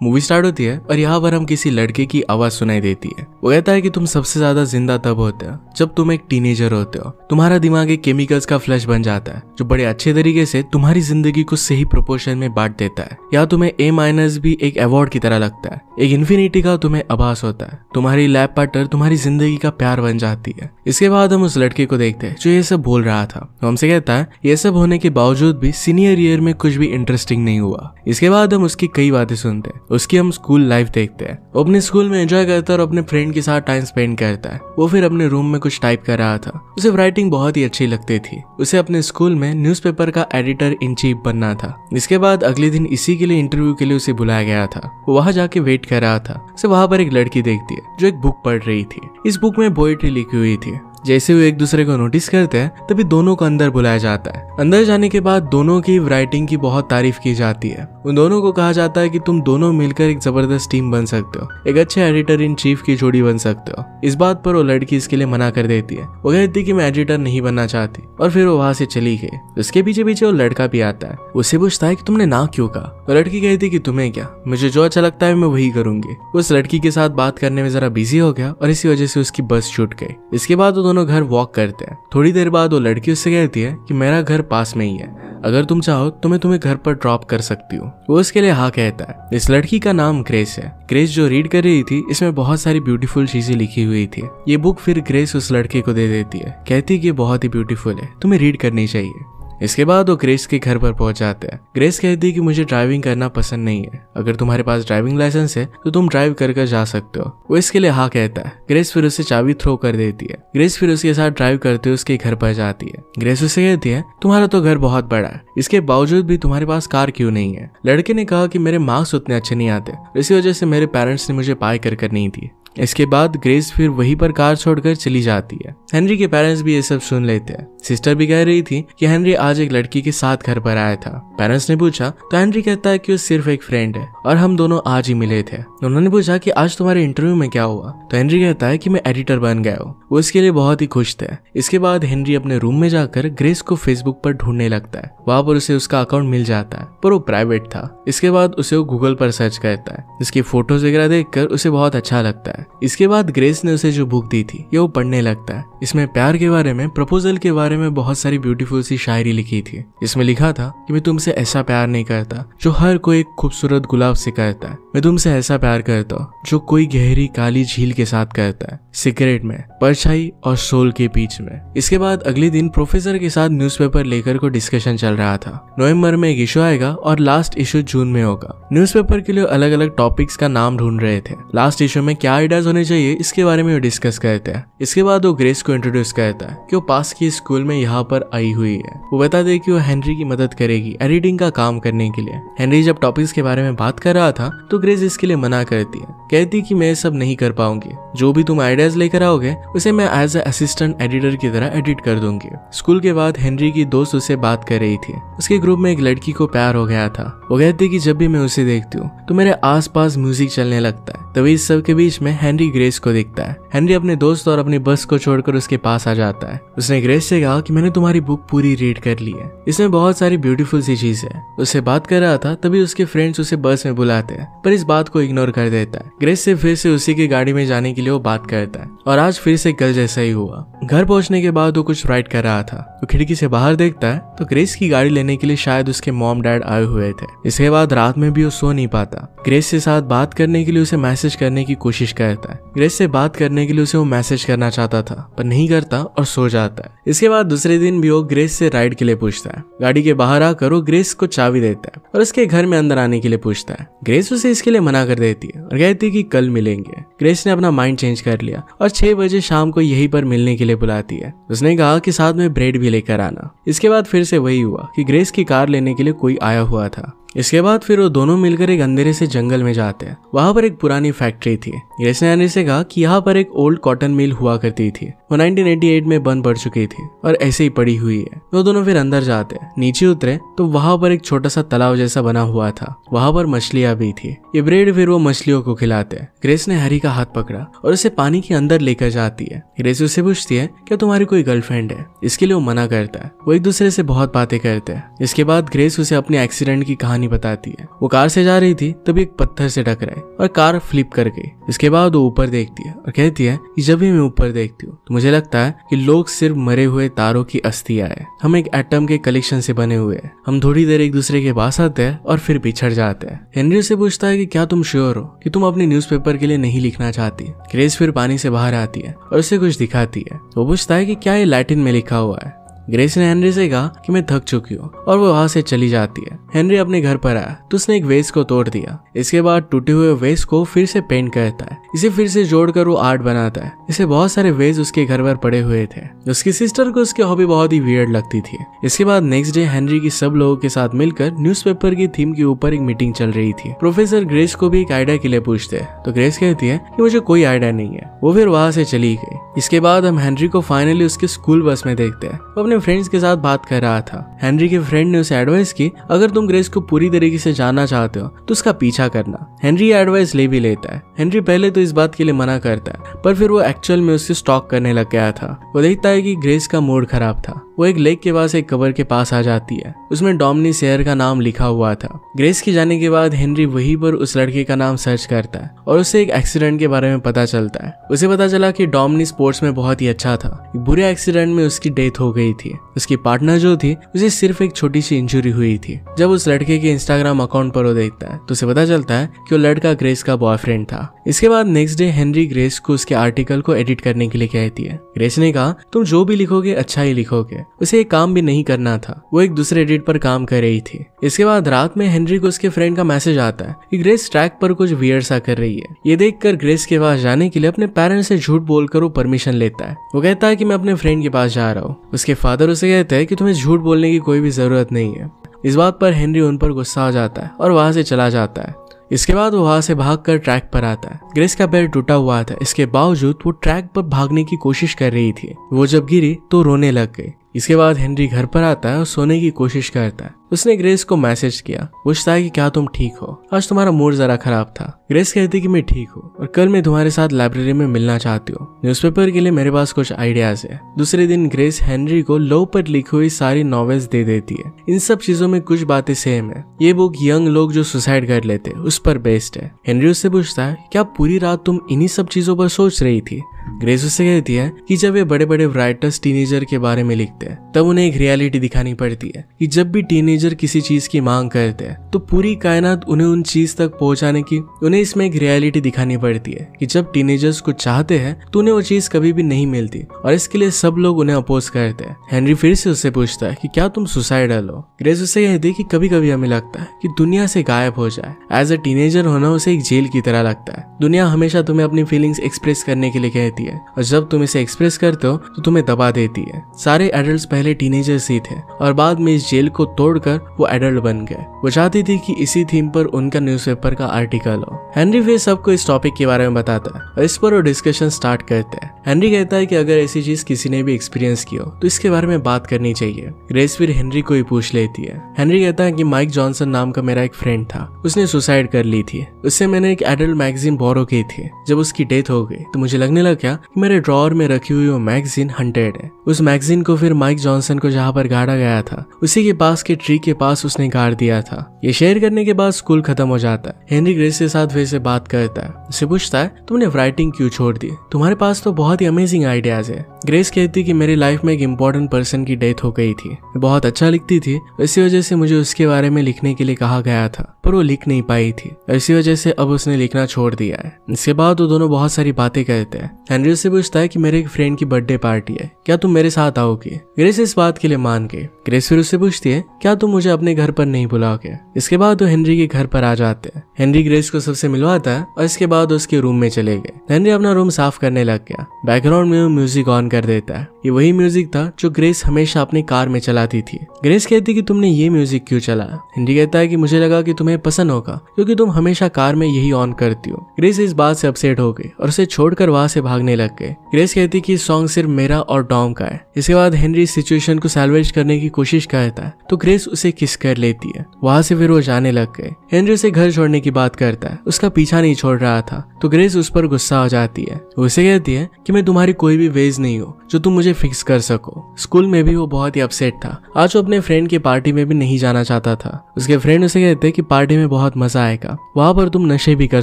Movie start होती है और यहाँ पर हम किसी लड़के की आवाज़ सुनाई देती है। वो कहता है कि तुम सबसे ज़्यादा ज़िंदा तब होते हो, जब तुम एक टीनेजर होते हो। तुम्हारा दिमाग एक केमिकल्स का फ्लैश बन जाता है, जो बड़े अच्छे तरीके से तुम्हारी ज़िंदगी को सही प्रोपोर्शन में बांट देता है। या तुम्हें ए माइनस भी एक अवार्ड की तरह लगता है। एक इन्फिनिटी का तुम्हें आभास होता है। तुम्हारी लैब पार्टनर तुम्हारी ज़िंदगी का प्यार बन जाती है। इसके बाद हम उस लड़के को देखते हैं, जो ये सब बोल रहा था। तो हमसे कहता है, ये सब होने के बावजूद भी सीनियर ईयर में कुछ भी इंटरेस्टिंग नहीं हुआ। इसके बाद हम उसकी कई बातें सुनते हैं। उसकी हम स्कूल लाइफ देखते हैं। वो अपने स्कूल में एंजॉय करता है और अपने फ्रेंड के साथ टाइम स्पेंड करता है। वो फिर अपने रूम में कुछ टाइप कर रहा था। उसे राइटिंग बहुत ही अच्छी लगती थी। उसे अपने स्कूल में न्यूज़पेपर का एडिटर इन चीफ बनना था। इसके बाद अगले दिन इसी के लिए इंटरव्यू के लिए उसे बुलाया गया था। वो वहाँ जाके वेट कर रहा था। उसे वहाँ पर एक लड़की देखती है, जो एक बुक पढ़ रही थी। इस बुक में पोएट्री लिखी हुई थी। जैसे वो एक दूसरे को नोटिस करते हैं, तभी दोनों को अंदर बुलाया जाता है। अंदर जाने के बाद दोनों की राइटिंग की बहुत तारीफ़ की जाती है। उन दोनों को कहा जाता है कि तुम दोनों मिलकर एक ज़बरदस्त टीम बन सकते हो, एक अच्छे एडिटर इन चीफ की जोड़ी बन सकते हो। इस बात पर वो लड़की इसके लिए मना कर देती है। वो कहती कि मैं एडिटर नहीं बनना चाहती, और फिर वो वहाँ से चली गई। उसके पीछे पीछे वो लड़का भी आता है। उससे पूछता है कि तुमने ना क्यों कहा? वो लड़की कहती कि तुम्हें क्या? मुझे जो अच्छा लगता है मैं वही करूँगी। उस लड़की के साथ बात करने में जरा बिज़ी हो गया, और इसी वजह से उसकी बस छूट गई। इसके बाद वो दोनों घर वॉक करते हैं। थोड़ी देर बाद वो लड़की उससे कहती है कि मेरा घर पास में ही है। अगर तुम चाहो तो मैं तुम्हें घर पर ड्रॉप कर सकती हूँ। वो उसके लिए हाँ कहता है। इस लड़की का नाम ग्रेस है। ग्रेस जो रीड कर रही थी, इसमें बहुत सारी ब्यूटीफुल चीज़ें लिखी हुई थी। ये बुक फिर ग्रेस उस लड़के को दे देती है। कहती है कि बहुत ही ब्यूटीफुल है। तुम्हें रीड करनी चाहिए। इसके बाद वो ग्रेस के घर पर पहुँच जाते हैं। ग्रेस कहती है कि मुझे ड्राइविंग करना पसंद नहीं है। अगर तुम्हारे पास ड्राइविंग लाइसेंस है तो तुम ड्राइव कर कर जा सकते हो। वो इसके लिए हाँ कहता है। ग्रेस फिर उसे चाबी थ्रो कर देती है। ग्रेस फिर उसके साथ ड्राइव करते हुए उसके घर पर जाती है। ग्रेस उसे कहती है, तुम्हारा तो घर बहुत बड़ा है। इसके बावजूद भी तुम्हारे पास कार क्यों नहीं है? लड़के ने कहा कि, मेरे मार्क्स उतने अच्छे नहीं आते। इसी वजह से मेरे पेरेंट्स ने मुझे पाई कर कर नहीं दी इसके बाद ग्रेस फिर वहीं पर कार छोड़कर चली जाती है। हेनरी के पेरेंट्स भी ये सब सुन लेते हैं। सिस्टर भी कह रही थी कि हेनरी आज एक लड़की के साथ घर पर आया था। पेरेंट्स ने पूछा तो हेनरी कहता है कि वो सिर्फ़ एक फ्रेंड है और हम दोनों आज ही मिले थे। उन्होंने पूछा कि आज तुम्हारे इंटरव्यू में क्या हुआ? तो हेनरी कहता है कि मैं एडिटर बन गया हूँ। वो इसके लिए बहुत ही खुश थे। इसके बाद हेनरी अपने रूम में जाकर ग्रेस को फेसबुक पर ढूँढने लगता है। वहाँ पर उसे उसका अकाउंट मिल जाता है, पर वो प्राइवेट था। इसके बाद उसे वो गूगल पर सर्च करता है इसकी फ़ोटोज़ वगैरह देखकर उसे बहुत अच्छा लगता है। इसके बाद ग्रेस ने उसे जो बुक दी थी, ये वो पढ़ने लगता है। इसमें प्यार के बारे में प्रपोजल के बारे में बहुत सारी ब्यूटीफुल सी शायरी लिखी थी। इसमें लिखा था कि मैं तुमसे ऐसा प्यार नहीं करता, जो हर कोई खूबसूरत गुलाब से करता है। मैं तुमसे ऐसा प्यार करता हूँ, जो कोई गहरी काली झील के साथ करता है सिगरेट में, परछाई और सोल के बीच में। इसके बाद अगले दिन प्रोफेसर के साथ न्यूज़पेपर लेकर को डिस्कशन चल रहा था। नवंबर में एक इशू आएगा और लास्ट इशू जून में होगा। न्यूज़पेपर के लिए अलग अलग टॉपिक्स का नाम ढूंढ रहे थे। लास्ट इशू में क्या आइडियाज़ होने चाहिए, इसके बारे में वो डिस्कस करते हैं। इसके बाद वो ग्रेस को इंट्रोड्यूस करता है कि वो पास की स्कूल में यहाँ पर आई हुई है। वो बता दे कि वो हेनरी की मदद करेगी एडिटिंग का काम करने के लिए। हेनरी जब टॉपिक्स के बारे में बात कर रहा था तो ग्रेस इसके लिए मना करती है। कहती कि मैं सब नहीं कर पाऊँगी। जो भी तुम आइडियाज़ लेकर आओगे, उसे मैं एज ए असिस्टेंट एडिटर की तरह एडिट कर दूँगी। स्कूल के बाद हेनरी की दोस्त उसे बात कर रही थी। उसके ग्रुप में एक लड़की को प्यार हो गया था। वो कहती कि जब भी मैं उसे देखती हूँ तो मेरे आसपास म्यूज़िक चलने लगता है। तभी इस सब के बीच में हेनरी ग्रेस को देखता है। हेनरी अपने दोस्त और अपनी बस को छोड़कर उसके पास आ जाता है। उसने ग्रेस से कहा कि मैंने तुम्हारी बुक पूरी रीड कर ली है। इसमें बहुत सारी ब्यूटीफुल सी चीज़ है। उससे बात कर रहा था, तभी उसके फ्रेंड्स उसे बस में बुलाते हैं। पर इस बात को इग्नोर कर देता है। ग्रेस से फिर से उसी की गाड़ी में जाने के लिए वो बात करता है। और आज फिर से कल जैसा ही हुआ। घर पहुँचने के बाद वो कुछ राइट कर रहा था। वो खिड़की से बाहर देखता है तो ग्रेस की गाड़ी लेने के लिए शायद उसके मॉम डैड आए हुए थे। इसके बाद रात में भी वो सो नहीं पाता। ग्रेस से साथ बात करने के लिए उसे मैसेज करने की कोशिश करता है। ग्रेस से बात करने के लिए उसे वो मैसेज करना चाहता था, पर नहीं करता और सो जाता है। इसके बाद दूसरे दिन भी वो ग्रेस से राइड के लिए पूछता है। गाड़ी के बाहर आकर वो ग्रेस को चाबी देता है और उसके घर में अंदर आने के लिए पूछता है। ग्रेस उसे इसके लिए मना कर देती है और कहती है कि कल मिलेंगे। ग्रेस ने अपना माइंड चेंज कर लिया और छह बजे शाम को यहीं पर मिलने के लिए बुलाती है। उसने कहा कि साथ में ब्रेड भी लेकर आना। इसके बाद फिर से वही हुआ कि ग्रेस की कार लेने के लिए कोई आया हुआ था। इसके बाद फिर वो दोनों मिलकर एक अंधेरे से जंगल में जाते हैं। वहाँ पर एक पुरानी फैक्ट्री थी। ग्रेस ने हेनरी से कहा कि यहाँ पर एक ओल्ड कॉटन मिल हुआ करती थी। वो 1988 में बंद पड़ चुकी थी और ऐसे ही पड़ी हुई है। वो दोनों फिर अंदर जाते हैं। नीचे उतरे तो वहाँ पर एक छोटा सा तालाब जैसा बना हुआ था। वहाँ पर मछलियाँ भी थी। ये ब्रेड फिर वो मछलियों को खिलाते हैं। ग्रेस ने हरी का हाथ पकड़ा और उसे पानी के अंदर लेकर जाती है। ग्रेस उसे पूछती है, क्या तुम्हारी कोई गर्लफ्रेंड है? इसके लिए वो मना करता है। वो एक दूसरे से बहुत बातें करते हैं। इसके बाद ग्रेस उसे अपने एक्सीडेंट की कहानी बताती है। वो कार से जा रही थी, तभी एक पत्थर से टकराए और कार फ्लिप कर गई। इसके बाद वो ऊपर देखती है और कहती है कि जब भी मैं ऊपर देखती हूँ तो मुझे लगता है कि लोग सिर्फ़ मरे हुए तारों की अस्थियाँ है। हम एक एटम के कलेक्शन से बने हुए हैं। हम थोड़ी देर एक दूसरे के पास आते हैं और फिर बिछड़ जाते हैं। हेनरी से पूछता है कि क्या तुम श्योर हो कि तुम अपने न्यूज़पेपर के लिए नहीं लिखना चाहती? क्रेज फिर पानी से बाहर आती है और उसे कुछ दिखाती है। वो पूछता है कि क्या ये लैटिन में लिखा हुआ है? ग्रेस ने हेनरी से कहा कि मैं थक चुकी हूँ और वो वहाँ से चली जाती है। हेनरी अपने घर पर आया तो उसने एक वेस को तोड़ दिया। इसके बाद टूटे हुए वेस को फिर से पेंट करता है। इसे फिर से जोड़कर वो आर्ट बनाता है। इसे बहुत सारे वेज उसके घर पर पड़े हुए थे। उसकी सिस्टर को उसकी हॉबी बहुत ही वियर्ड लगती थी। इसके बाद नेक्स्ट डे हेनरी की सब लोगों के साथ मिलकर न्यूज़पेपर की थीम के ऊपर एक मीटिंग चल रही थी। प्रोफेसर ग्रेस को भी एक आइडिया के लिए पूछते है। तो ग्रेस कहती है कि मुझे कोई आइडिया नहीं है। वो फिर वहाँ से चली गई। इसके बाद हम हेनरी को फाइनली उसके स्कूल बस में देखते हैं। वो अपने फ्रेंड्स के साथ बात कर रहा था। हेनरी के फ्रेंड ने उसे एडवाइस की, अगर तुम ग्रेस को पूरी तरीके से जानना चाहते हो तो उसका पीछा करना। हेनरी एडवाइस ले भी लेता है। हेनरी पहले तो इस बात के लिए मना करता है, पर फिर वो एक्चुअल में उससे स्टॉक करने लग गया था। वो देखता है कि ग्रेस का मूड खराब था। वो एक लेक के पास, एक कबर के पास आ जाती है। उसमें डोमनी सेयर का नाम लिखा हुआ था। ग्रेस के जाने के बाद हेनरी वहीं पर उस लड़के का नाम सर्च करता है और उसे एक एक्सीडेंट के बारे में पता चलता है। उसे पता चला कि डोमनी स्पोर्ट्स में बहुत ही अच्छा था। बुरे एक्सीडेंट में उसकी डेथ हो गई थी। उसकी पार्टनर जो थी, उसे सिर्फ़ एक छोटी सी इंजुरी हुई थी। जब उस लड़के के इंस्टाग्राम अकाउंट पर वो देखता है तो उसे पता चलता है कि वो लड़का ग्रेस का बॉयफ्रेंड था। इसके बाद नेक्स्ट डे हेनरी ग्रेस को उसके आर्टिकल को एडिट करने के लिए कहती है। ग्रेस ने कहा, तुम जो भी लिखोगे अच्छा ही लिखोगे। उसे एक काम भी नहीं करना था। वो एक दूसरे एडिट पर काम कर रही थी। इसके बाद रात में हेनरी को उसके फ्रेंड का मैसेज आता है कि ग्रेस ट्रैक पर कुछ वियर सा कर रही है। ये देखकर ग्रेस के पास जाने के लिए अपने पेरेंट्स से झूठ बोलकर वो परमिशन लेता है। वो कहता है कि मैं अपने फ्रेंड के पास जा रहा हूँ। उसके फादर उसे कहते हैं कि तुम्हें झूठ बोलने की कोई भी ज़रूरत नहीं है। इस बात पर हेनरी उन पर गुस्सा आ जाता है और वहाँ से चला जाता है। इसके बाद वो वहाँ से भागकर ट्रैक पर आता है। ग्रेस का पैर टूटा हुआ था। इसके बावजूद वो ट्रैक पर भागने की कोशिश कर रही थी। वो जब गिरी तो रोने लग गई। इसके बाद हेनरी घर पर आता है और सोने की कोशिश करता है। उसने ग्रेस को मैसेज किया। पूछता है कि क्या तुम ठीक हो? आज तुम्हारा मूड जरा खराब था। ग्रेस कहती है कि मैं ठीक हूँ और कल मैं तुम्हारे साथ लाइब्रेरी में मिलना चाहती हूँ। न्यूज़पेपर के लिए मेरे पास कुछ आइडियाज़ है। दूसरे दिन ग्रेस हेनरी को लो पर लिखी हुई सारी नॉवेल्स दे देती है। इन सब चीज़ों में कुछ बातें सेम है। ये बुक यंग लोग जो सुसाइड कर लेते उस पर बेस्ड है। हेनरी उससे पूछता है, क्या पूरी रात तुम इन्हीं सब चीज़ों पर सोच रही थी? ग्रेस उससे कहती है कि जब ये बड़े बड़े राइटर्स टीनेजर के बारे में लिखते हैं, तब उन्हें एक रियलिटी दिखानी पड़ती है कि जब भी टीनेजर किसी चीज़ की मांग करते हैं तो पूरी कायनात उन्हें उन चीज़ तक पहुँचाने की, उन्हें इसमें एक रियलिटी दिखानी पड़ती है कि जब टीनेजर्स कुछ चाहते हैं तो उन्हें वो चीज़ कभी भी नहीं मिलती, और इसके लिए सब लोग उन्हें अपोज करते हैं। हेनरी फिर से उससे पूछता है कि क्या तुम सुसाइडल हो? ग्रेस उससे कहती है कि कभी कभी हमें लगता है कि दुनिया से गायब हो जाए। एज अ टीनेजर होना उसे एक जेल की तरह लगता है। दुनिया हमेशा तुम्हें अपनी फीलिंग्स एक्सप्रेस करने के लिए कहती है, और जब तुम इसे एक्सप्रेस करते हो तो तुम्हें दबा देती है। सारे एडल्ट पहले टीनेजर्स ही थे, और बाद में इस जेल को तोड़कर वो एडल्ट बन गए। वो चाहती थी कि इसी थीम पर उनका न्यूज़पेपर का आर्टिकल हो। हेनरी फिर सबको इस टॉपिक के बारे में बताता है और इस पर वो डिस्कशन स्टार्ट करते हैं। हेनरी कहता है कि अगर ऐसी चीज़ किसी ने भी एक्सपीरियंस की हो तो इसके बारे में बात करनी चाहिए। ग्रेस फिर हेनरी को ही पूछ लेती है। हेनरी कहता है कि माइक जॉनसन नाम का मेरा एक फ्रेंड था। उसने सुसाइड कर ली थी। उससे मैंने एक एडल्ट मैगजीन बोरो की थी। जब उसकी डेथ हो गई तो मुझे लगने लगा कि मेरे ड्रॉर में रखी हुई वो मैगजीन हंटेड है। उस मैगजीन को फिर माइक जॉनसन को जहाँ पर गाड़ा गया था, उसी के पास के ट्री के पास उसने गाड़ दिया था। ये शेयर करने के बाद स्कूल खत्म हो जाता है। हेनरी ग्रेस के साथ फिर से बात करता है। उसे पूछता है, तुमने राइटिंग क्यों छोड़ दी? तुम्हारे पास तो बहुत ही अमेजिंग आइडियाज़ है। ग्रेस कहती कि मेरी लाइफ में एक इम्पोर्टेंट पर्सन की डेथ हो गई थी। बहुत अच्छा लिखती थी, इसी वजह से मुझे उसके बारे में लिखने के लिए कहा गया था, पर वो लिख नहीं पाई थी। इसी वजह से अब उसने लिखना छोड़ दिया है। इसके बाद वो दोनों बहुत सारी बातें कहते हैं। हेनरी से पूछता है कि मेरे एक फ्रेंड की बर्थडे पार्टी है। क्या तुम मेरे साथ आओगे? ग्रेस इस बात के लिए मान गए। ग्रेस फिर उससे पूछती है, क्या तुम मुझे अपने घर पर नहीं बुलाओगे? इसके बाद वो हेनरी के घर पर आ जाते हैं। हेनरी ग्रेस को सबसे मिलवाता है और इसके बाद उसके रूम में चले गए। हेनरी अपना रूम साफ़ करने लग गया। बैकग्राउंड में वो म्यूज़िक ऑन कर देता है। ये वही म्यूज़िक था जो ग्रेस हमेशा अपनी कार में चलाती थी। ग्रेस कहती कि तुमने ये म्यूज़िक क्यों चलाया? हेनरी कहता है कि मुझे लगा कि तुम्हें पसंद होगा, क्योंकि तुम हमेशा कार में यही ऑन करती हो। ग्रेस इस बात से अपसेट हो गई और उसे छोड़कर वहाँ से भागने लग गए। ग्रेस कहती कि सॉन्ग सिर्फ़ मेरा और डॉम का है। इसके बाद हेनरी सिचुएशन को सैलवेज करने की कोशिश करता है तो ग्रेस उसे किस कर लेती है? वहाँ से फिर वो जाने लग गए। हेनरी उसे घर छोड़ने की बात करता है, उसका पीछा नहीं छोड़ रहा था तो ग्रेस उस पर गुस्सा हो जाती है। उसे कहती है कि मैं तुम्हारी कोई भी वेज नहीं हूँ, जो तुम मुझे फिक्स कर सको। स्कूल में भी वो बहुत ही अपसेट था। आज वो अपने फ्रेंड की पार्टी में भी नहीं जाना चाहता था। उसके फ्रेंड उसे कहते कि पार्टी में बहुत मज़ा आएगा। वहाँ पर तुम नशे भी कर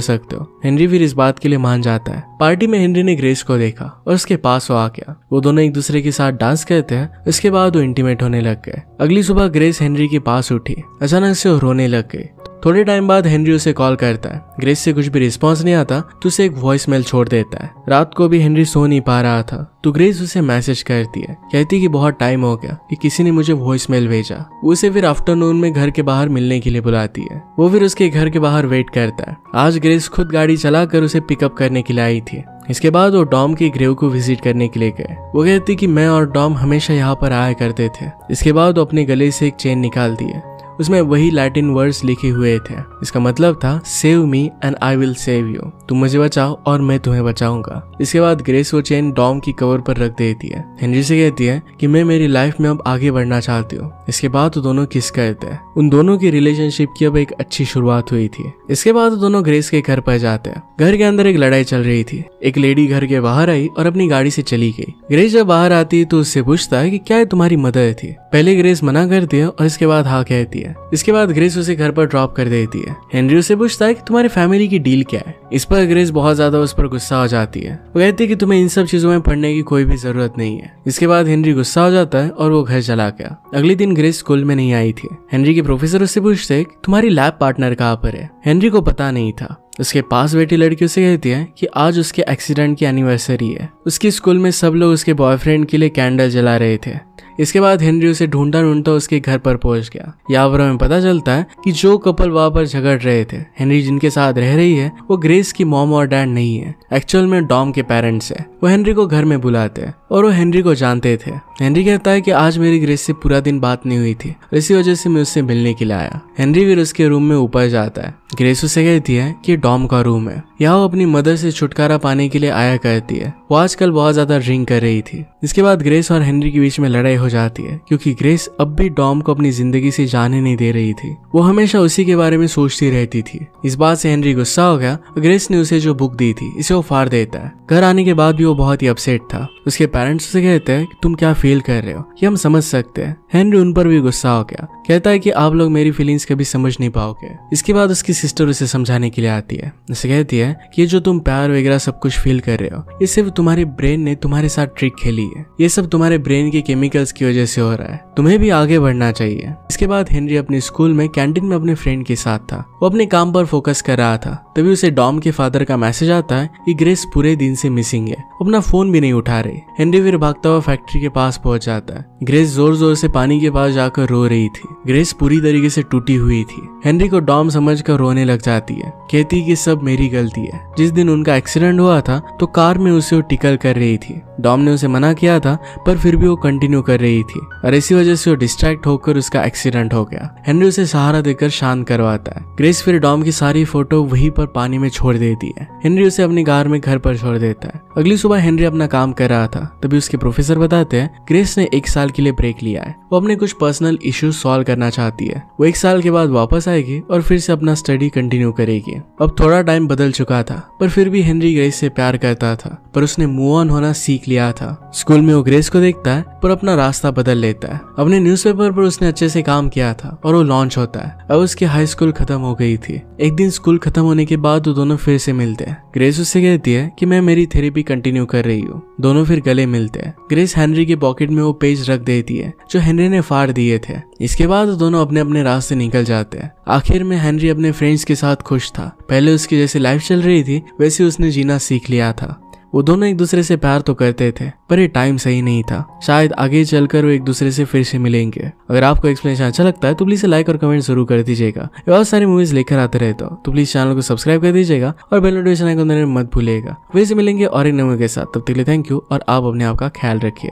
सकते हो। हेनरी फिर इस बात के लिए मान जाता है। पार्टी में हेनरी ने ग्रेस को देखा और उसके पास वो आ गया। वो दोनों एक दूसरे के साथ डांस करते हैं। उसके बाद वो इंटीमेट होने लग गए। अगली सुबह ग्रेस हेनरी के पास उठी। अचानक से वो रोने लग गई। थोड़े टाइम बाद हेनरी उसे कॉल करता है। ग्रेस से कुछ भी रिस्पॉन्स नहीं आता तो उसे एक वॉइस मेल छोड़ देता है। रात को भी हेनरी सो नहीं पा रहा था तो ग्रेस उसे मैसेज करती है। कहती कि बहुत टाइम हो गया कि किसी ने मुझे वॉइस मेल भेजा। वो उसे फिर आफ्टरनून में घर के बाहर मिलने के लिए बुलाती है। वो फिर उसके घर के बाहर वेट करता है। आज ग्रेस खुद गाड़ी चलाकर उसे पिकअप करने के लिए आई थी। इसके बाद वो डॉम के ग्रेव को विज़िट करने के लिए गए। वो कहती कि मैं और डॉम हमेशा यहाँ पर आया करते थे। इसके बाद वो अपने गले से एक चेन निकालती है। उसमें वही लैटिन वर्ड्स लिखे हुए थे। इसका मतलब था save me and I will save you तुम मुझे बचाओ और मैं तुम्हें बचाऊँगा। इसके बाद ग्रेस वो चेन डॉम की कवर पर रख देती है। हेनरी से कहती है कि, मैं मेरी लाइफ में अब आगे बढ़ना चाहती हूँ। इसके बाद वो दोनों किस करते हैं। उन दोनों की रिलेशनशिप की अब एक अच्छी शुरुआत हुई थी। इसके बाद वो दोनों ग्रेस के घर पर जाते हैं। घर के अंदर एक लड़ाई चल रही थी। एक लेडी घर के बाहर आई और अपनी गाड़ी से चली गई। ग्रेस जब बाहर आती है तो उससे पूछता है कि, क्या तुम्हारी मदर थी? पहले ग्रेस मना करती है और इसके बाद हाँ कहती है। इसके बाद ग्रेस उसे घर पर ड्रॉप कर देती है। हेनरी उसे पूछता है कि तुम्हारी फैमिली की डील क्या है? इस पर ग्रेस बहुत ज़्यादा उस पर गुस्सा हो जाती है। वो कहती है कि तुम्हें इन सब चीज़ों में पढ़ने की कोई भी ज़रूरत नहीं है। इसके बाद हेनरी गुस्सा हो जाता है और वो घर चला गया। अगले दिन ग्रेस स्कूल में नहीं आई थी। हेनरी के प्रोफेसर उससे पूछते तुम्हारी लैब पार्टनर कहाँ पर है? हेनरी को पता नहीं था। उसके पास बैठी लड़की उसे कहती है कि आज उसके एक्सीडेंट की एनिवर्सरी है। उसके स्कूल में सब लोग उसके बॉयफ्रेंड के लिए कैंडल जला रहे थे। इसके बाद हेनरी उसे ढूंढता ढूंढता उसके घर पर पहुँच गया। यहाँ में पता चलता है कि जो कपल वहाँ पर झगड़ रहे थे हेनरी जिनके साथ रह रही है, वो ग्रेस की मॉम और डैड नहीं है। एक्चुअल में डॉम के पेरेंट्स है। वो हेनरी को घर में बुलाते हैं और वो हेनरी को जानते थे। हेनरी कहता है कि आज मेरी ग्रेस से पूरा दिन बात नहीं हुई थी इसी वजह से मैं उससे मिलने के लिए आया। हेनरी फिर उसके रूम में ऊपर जाता है। ग्रेस उसे कहती है कि डॉम का रूम है। यहाँ वो अपनी मदर से छुटकारा पाने के लिए आया करती है। वो आजकल बहुत ज़्यादा ड्रिंक कर रही थी। इसके बाद ग्रेस और हेनरी के बीच में लड़ाई हो जाती है, क्योंकि ग्रेस अब भी डॉम को अपनी ज़िंदगी से जाने नहीं दे रही थी। वो हमेशा उसी के बारे में सोचती रहती थी। इस बात से हेनरी गुस्सा हो गया ग्रेस ने उसे जो बुक दी थी, इसे वो फाड़ देता है। घर आने के बाद भी वो बहुत ही अपसेट था। उसके पेरेंट्स उसे कहते हैं कि तुम क्या फील कर रहे हो? ये हम समझ सकते हैं। हेनरी उन पर भी गुस्सा हो गया। कहता है कि आप लोग मेरी फीलिंग्स कभी समझ नहीं पाओगे। इसके बाद उसकी सिस्टर उसे समझाने के लिए आती है। उसे कहती है कि जो तुम प्यार वगैरह सब कुछ फील कर रहे हो, ये सिर्फ़ तुम्हारे ब्रेन ने तुम्हारे साथ ट्रिक खेली है। ये सब तुम्हारे ब्रेन के केमिकल्स की वजह से हो रहा है। तुम्हें भी आगे बढ़ना चाहिए। इसके बाद हेनरी अपने स्कूल में कैंटीन में अपने फ्रेंड के साथ था। वो अपने काम पर फोकस कर रहा था। तभी उसे डॉम के फादर का मैसेज आता है कि ग्रेस पूरे दिन से मिसिंग है। अपना फ़ोन भी नहीं उठा रही। हेनरी फिर भागता हुआ फैक्ट्री के पास पहुँच जाता है। ग्रेस ज़ोर ज़ोर से पानी के पास जाकर रो रही थी। ग्रेस पूरी तरीके से टूटी हुई थी। हेनरी को डॉम समझ कर रोने लग जाती है। कहती कि सब मेरी गलती है। जिस दिन उनका एक्सीडेंट हुआ था तो कार में उसे टिकल कर रही थी। डॉम ने उसे मना किया था, पर फिर भी वो कंटिन्यू कर रही थी। और इसी वजह से वो डिस्ट्रैक्ट होकर उसका एक्सीडेंट हो गया। हेनरी उसे सहारा देकर शांत करवाता है। ग्रेस फिर डॉम की सारी फ़ोटो वहीं पर पानी में छोड़ देती है। हेनरी उसे अपनी कार में घर पर छोड़ देता है। अगली सुबह हेनरी अपना काम कर रहा था। तभी उसके प्रोफेसर बताते हैं ग्रेस ने एक साल के लिए ब्रेक लिया है। वो अपने कुछ पर्सनल इश्यूज़ सॉल्व करना चाहती है। वो एक साल के बाद वापस आएगी और फिर से अपना स्टडी कंटिन्यू करेगी। अब थोड़ा टाइम बदल चुका था, पर फिर भी हेनरी ग्रेस से प्यार करता था, पर उसने मूव ऑन होना सीख लिया था। स्कूल में वो ग्रेस को देखता है, पर अपना रास्ता बदल लेता है। अपने न्यूज़पेपर पर उसने अच्छे से काम किया था, और वो लॉन्च होता है। अब उसकी हाई स्कूल खत्म हो गई थी। एक दिन स्कूल खत्म होने के बाद वो दोनों फिर से मिलते हैं। ग्रेस उससे कहती है कि मैं मेरी थेरेपी कंटिन्यू कर रही हूँ। दोनों फिर गले मिलते हैं। ग्रेस हेनरी के पॉकेट में वो पेज रख देती है, जो हेनरी ने फाड़ दिए थे। इसके बाद दोनों अपने अपने रास्ते निकल जाते हैं। आखिर में हेनरी अपने फ्रेंड्स के साथ खुश था। पहले उसकी जैसे लाइफ चल रही थी, वैसे उसने जीना सीख लिया था। वो दोनों एक दूसरे से प्यार तो करते थे, पर ये टाइम सही नहीं था। शायद आगे चलकर वो एक दूसरे से फिर से मिलेंगे। अगर आपको एक्सप्लेनेशन अच्छा लगता है तो प्लीज़ लाइक और कमेंट ज़रूर कर दीजिएगा। बहुत सारी मूवीज़ लेकर आते रहे तो प्लीज़ चैनल को सब्सक्राइब कर दीजिएगा और बेल नोटिफिकेशन आइकन मत भूलिएगा। फिर से मिलेंगे और एक नंबर के साथ। तब तक थैंक यू और आप अपने आप का ख्याल रखिए।